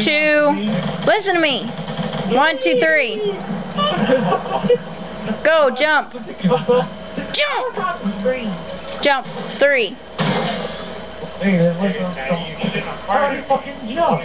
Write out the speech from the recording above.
two, listen to me. One, two, three. Go, jump. Jump. Jump. Three. Hey, fucking jump.